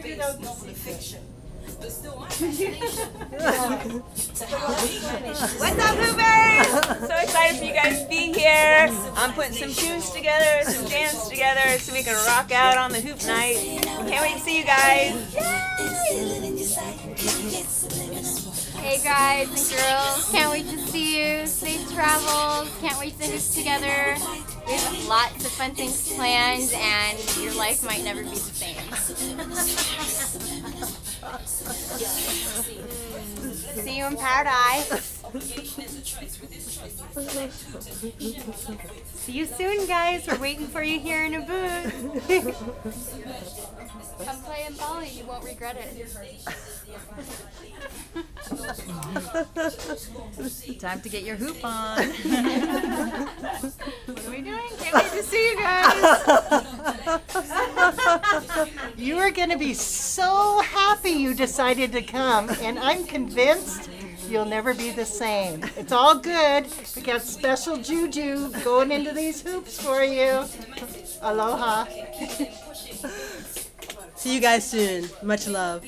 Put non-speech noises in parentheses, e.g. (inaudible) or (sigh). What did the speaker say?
figured out the secret. (laughs) What's up, Hoopers? So excited for you guys to be here. I'm putting some tunes together, some dance together, so we can rock out on the hoop night. Can't wait to see you guys. Hey guys and girls, can't wait to see you. Travels. Can't wait to hoop together. We have lots of fun things planned, and your life might never be the same. (laughs) See you in paradise. See you soon, guys. We're waiting for you here in a (laughs) booth. Come play in Bali, you won't regret it. (laughs) (laughs) Time to get your hoop on. (laughs) what are we doing? Can't wait to see you guys. (laughs) you are going to be so happy you decided to come, and I'm convinced you'll never be the same. It's all good. We got special juju going into these hoops for you. Aloha. See you guys soon. Much love.